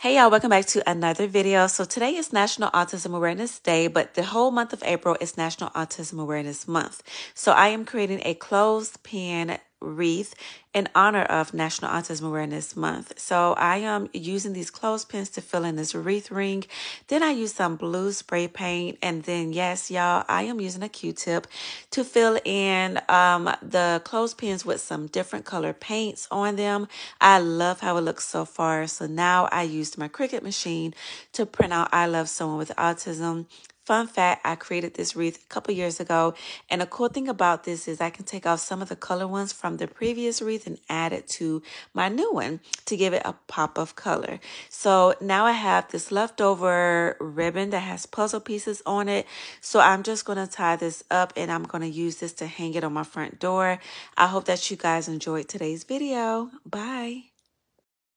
Hey y'all, welcome back to another video. So today is National Autism Awareness Day, but the whole month of April is National Autism Awareness Month. So I am creating a clothespin wreath in honor of National Autism Awareness Month. So I am using these clothespins to fill in this wreath ring. Then I use some blue spray paint. And then, yes, y'all, I am using a Q-tip to fill in um, the clothespins with some different color paints on them. I love how it looks so far. So now I used my Cricut machine to print out I Love Someone with Autism Fun fact, I created this wreath a couple years ago. And the cool thing about this is I can take off some of the color ones from the previous wreath and add it to my new one to give it a pop of color. So now I have this leftover ribbon that has puzzle pieces on it. So I'm just going to tie this up and I'm going to use this to hang it on my front door. I hope that you guys enjoyed today's video. Bye.